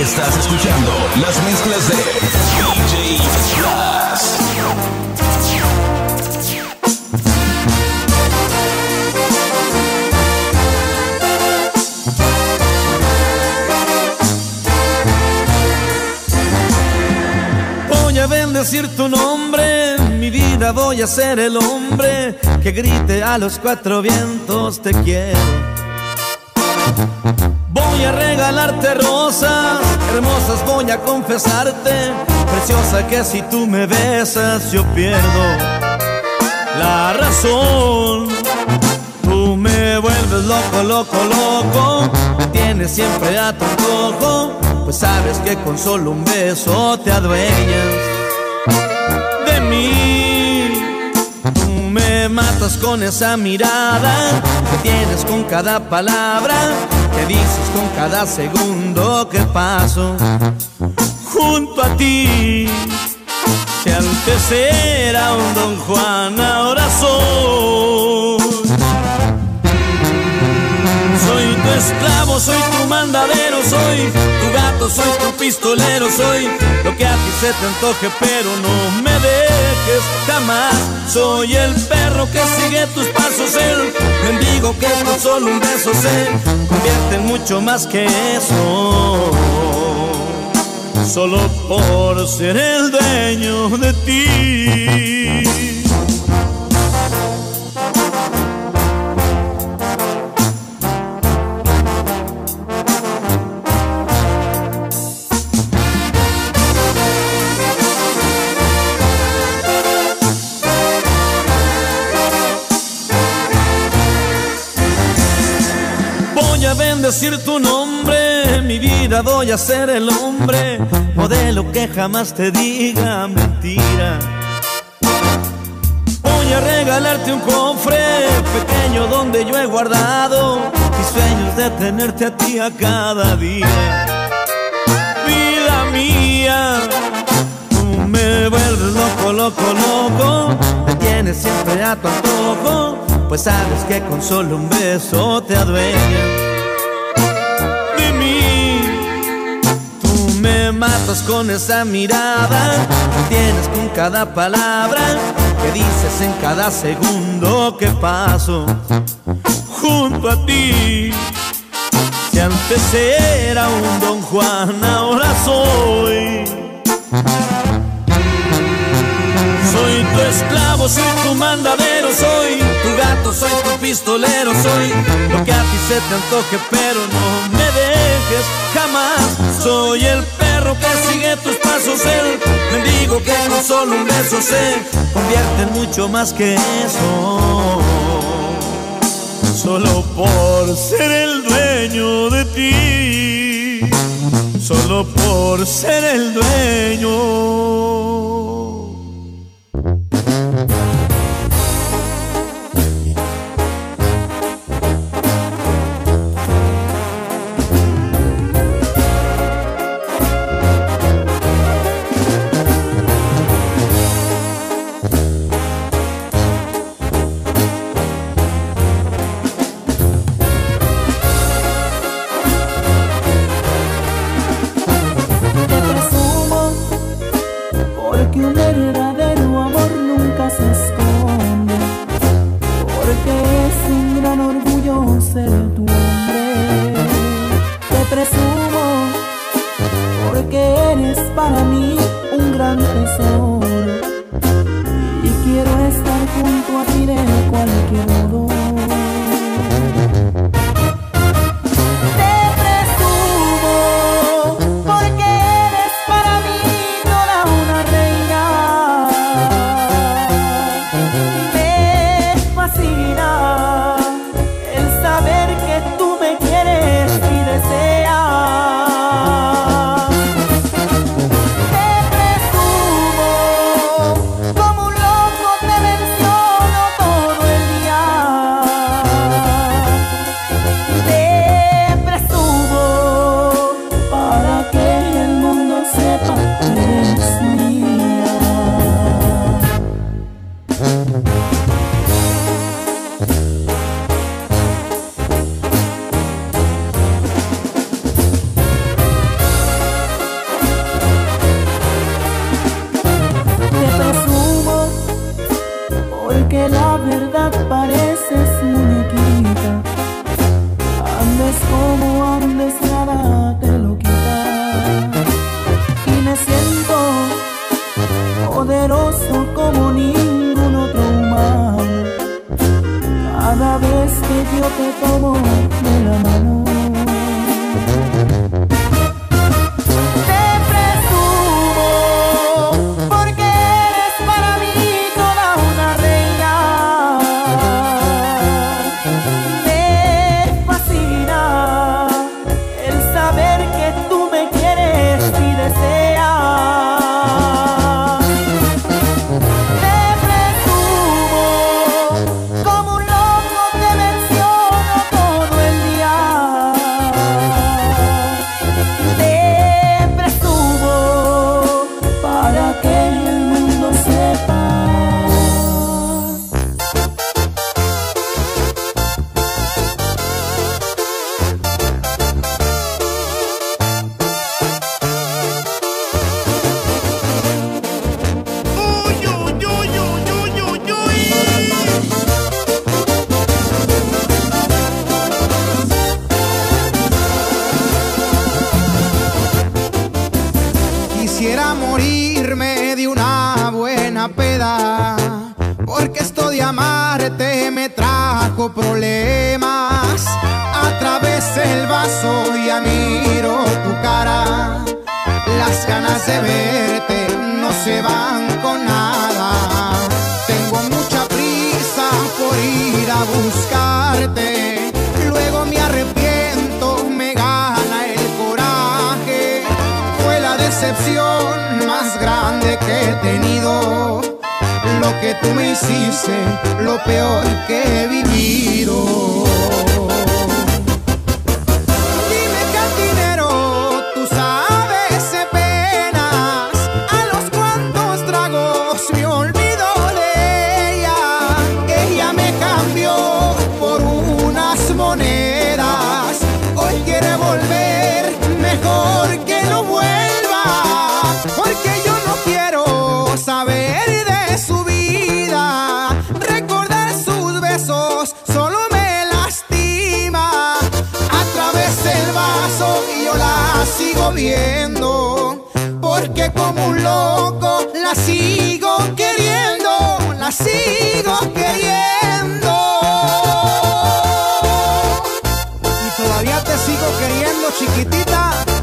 Estás escuchando las mezclas de DJ Plus. Voy a bendecir tu nombre, mi vida voy a ser el hombre que grite a los cuatro vientos te quiero. Voy a regalarte rosas, hermosas voy a confesarte, preciosa que si tú me besas yo pierdo la razón. Tú me vuelves loco, loco, loco, tienes siempre a tu antojo, pues sabes que con solo un beso te adueñas de mí. Matas con esa mirada que tienes con cada palabra, que dices con cada segundo que paso junto a ti. Si antes era un Don Juan, ahora soy. Esclavo, soy tu mandadero, soy tu gato, soy tu pistolero, soy lo que a ti se te antoje, pero no me dejes jamás. Soy el perro que sigue tus pasos, el mendigo que con solo un beso se convierte en mucho más que eso. Solo por ser el dueño de ti. Bendecir tu nombre, mi vida voy a ser el hombre, modelo que jamás te diga mentira. Voy a regalarte un cofre pequeño donde yo he guardado mis sueños de tenerte a ti a cada día. Vida mía, tú me vuelves loco, loco, loco, me tienes siempre a tu antojo, pues sabes que con solo un beso te adueñas con esa mirada que tienes con cada palabra que dices en cada segundo que paso junto a ti. Si antes era un Don Juan, ahora soy. Soy tu esclavo, soy tu mandadero, soy tu gato, soy tu pistolero, soy lo que a ti se te antoje, pero no me dejes jamás. Soy el perro que sigue tus pasos, el mendigo que con solo un beso se convierte en mucho más que eso. Solo por ser el dueño de ti, solo por ser el dueño. día miro tu cara, las ganas de verte no se van con nada. Tengo mucha prisa por ir a buscarte, luego me arrepiento, me gana el coraje. Fue la decepción más grande que he tenido. Lo que tú me hiciste, lo peor que he vivido. queriendo. Y todavía te sigo queriendo, chiquitita.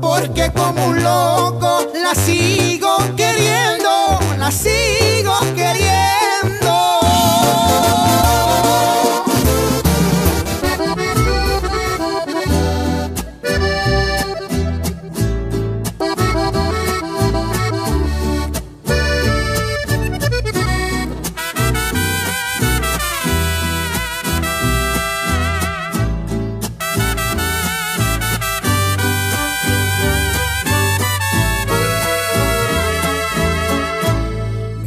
porque como un loco la sigo queriendo, la sigo.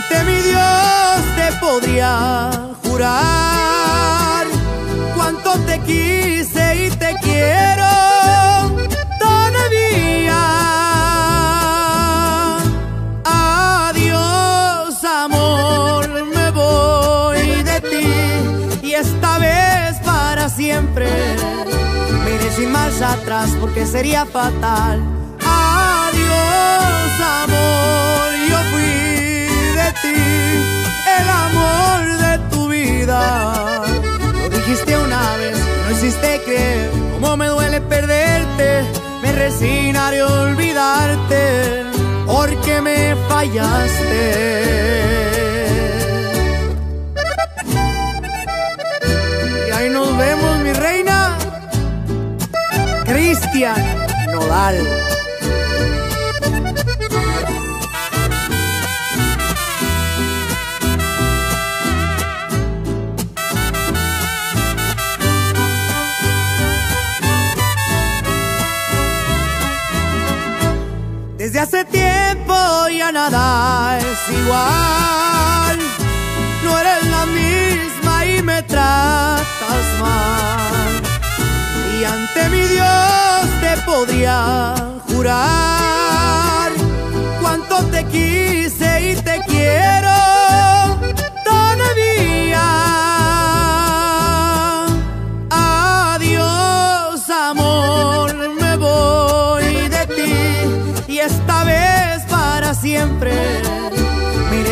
Ante mi Dios te podría jurar cuánto te quise y te quiero todavía. Adiós, amor, me voy de ti y esta vez para siempre. Me iré sin atrás porque sería fatal. Adiós, amor. Creer cómo me duele perderte. Me resignaré a olvidarte porque me fallaste. nos vemos, mi reina. Cristian Nodal. Hace tiempo ya nada es igual. No eres la misma y me tratas mal. Y ante mi Dios te podría jurar cuánto te quise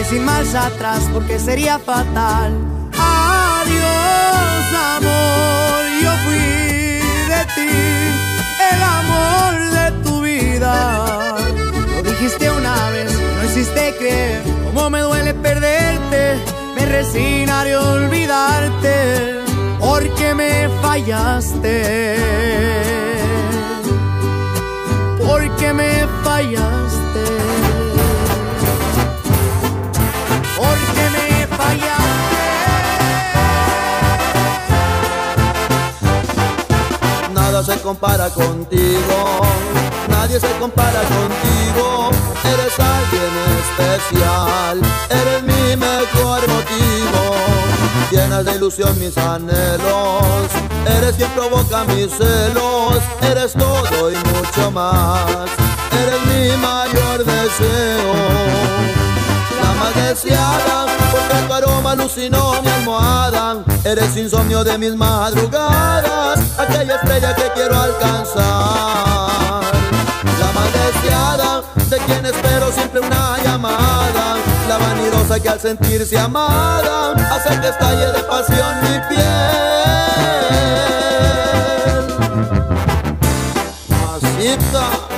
Sin marcha atrás porque sería fatal. Adiós, amor, yo fui de ti, el amor de tu vida. Lo dijiste una vez, no hiciste creer cómo me duele perderte. Me resignaré a olvidarte porque me fallaste. Porque me fallaste. Nada se compara contigo, nadie se compara contigo. Eres alguien especial, eres mi mejor motivo. Llenas de ilusión mis anhelos, eres quien provoca mis celos. Eres todo y mucho más, eres mi mayor deseo. Más deseada, porque tu aroma alucinó mi almohada. Eres insomnio de mis madrugadas, aquella estrella que quiero alcanzar. La más deseada, de quien espero siempre una llamada. La vanidosa que al sentirse amada, hace que estalle de pasión mi piel. Masita.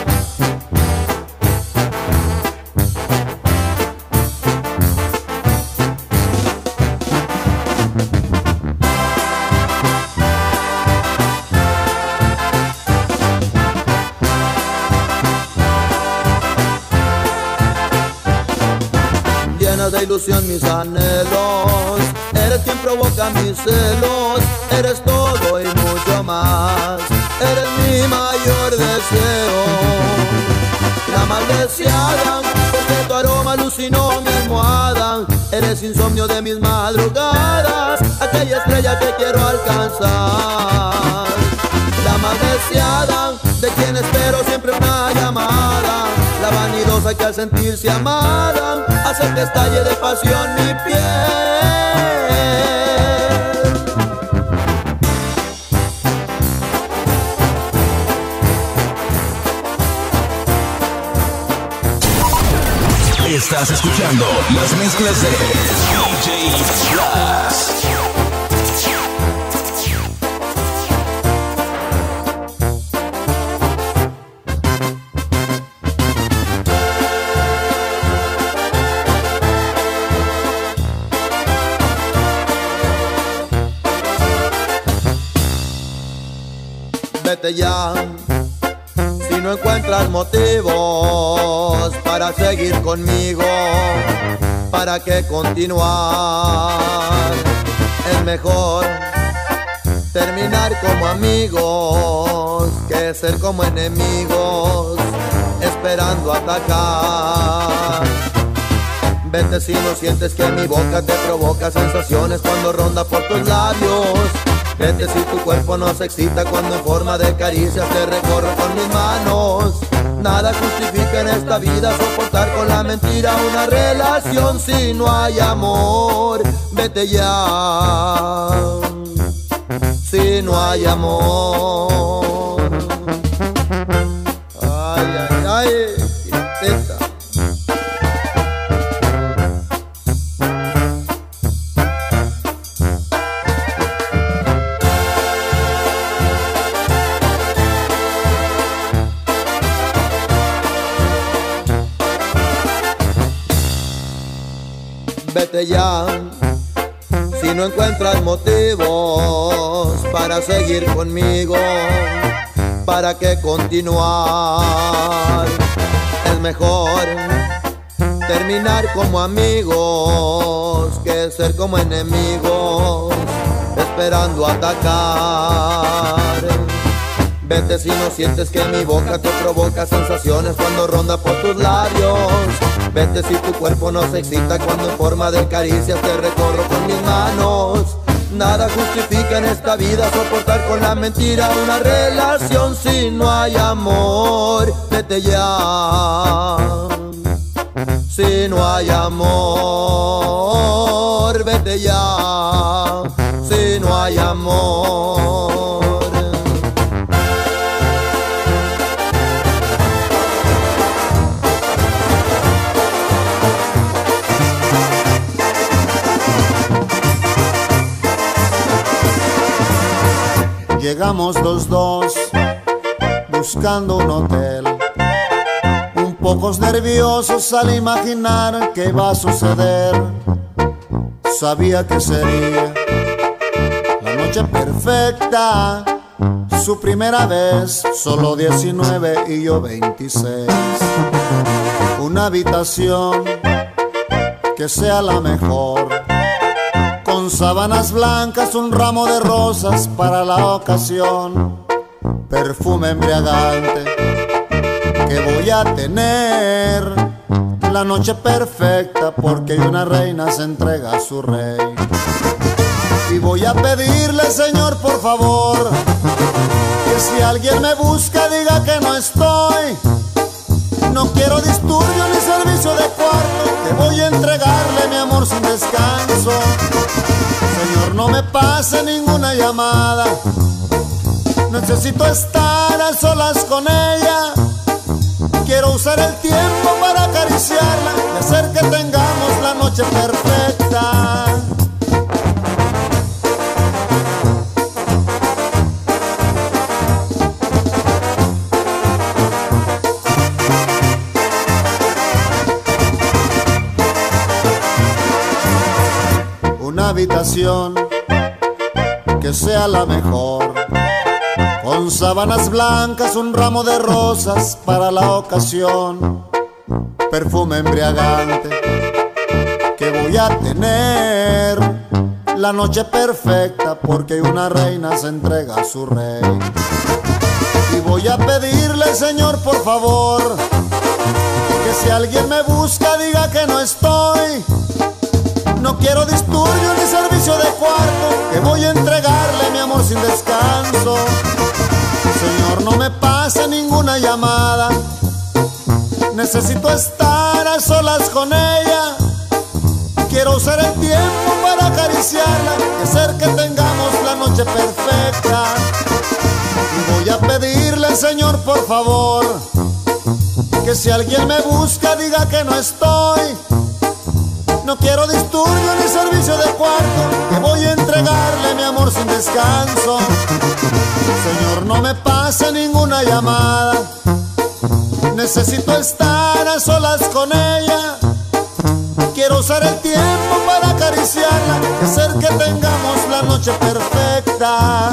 Ilusión mis anhelos, eres quien provoca mis celos, eres todo y mucho más, eres mi mayor deseo. La más deseada, porque tu aroma alucinó mi almohada, eres insomnio de mis madrugadas, aquella estrella que quiero alcanzar. La más deseada, de quien espero siempre una llamada, vanidosa que al sentirse amada, hace que estalle de pasión mi piel. Estás escuchando las mezclas de DJ Plus. Si no encuentras motivos para seguir conmigo, para qué continuar. Es mejor terminar como amigos que ser como enemigos, esperando atacar. Vete si no sientes que mi boca te provoca sensaciones cuando ronda por tus labios. Vete si tu cuerpo no se excita cuando en forma de caricias te recorro con mis manos. Nada justifica en esta vida soportar con la mentira una relación si no hay amor. Vete ya. si no hay amor. Ay, ay, ay, tristeza. No encuentras motivos para seguir conmigo, para que continuar. Es mejor terminar como amigos que ser como enemigos, esperando atacar. Vete si no sientes que mi boca te provoca sensaciones cuando ronda por tus labios. Vete si tu cuerpo no se excita cuando en forma de caricias te recorro con mis manos. Nada justifica en esta vida soportar con la mentira una relación si no hay amor. Vete ya. Si no hay amor, vete ya. Si no hay amor. Llegamos los dos buscando un hotel, un pocos nerviosos al imaginar que iba a suceder. Sabía que sería la noche perfecta, su primera vez, solo 19 y yo 26. Una habitación que sea la mejor sábanas blancas, un ramo de rosas para la ocasión, perfume embriagante que voy a tener, la noche perfecta porque una reina se entrega a su rey. Y voy a pedirle, Señor, por favor, que si alguien me busca diga que no estoy. No quiero disturbio ni voy a entregarle mi amor sin descanso. Señor, no me pase ninguna llamada. Necesito estar a solas con ella. Quiero usar el tiempo para acariciarla y hacer que tengamos la noche perfecta. Que sea la mejor, con sábanas blancas, un ramo de rosas para la ocasión, perfume embriagante que voy a tener, la noche perfecta porque una reina se entrega a su rey. Y voy a pedirle, Señor, por favor, que si alguien me busca diga que no estoy. No quiero disturbio ni servicio de cuarto, que voy a entregarle mi amor sin descanso. Señor, no me pase ninguna llamada. Necesito estar a solas con ella. Quiero usar el tiempo para acariciarla y hacer que tengamos la noche perfecta. Y voy a pedirle, Señor, por favor, que si alguien me busca diga que no estoy. No quiero disturbio ni servicio de cuarto, que voy a entregarle mi amor sin descanso. Señor, no me pase ninguna llamada. Necesito estar a solas con ella. Quiero usar el tiempo para acariciarla hacer que tengamos la noche perfecta.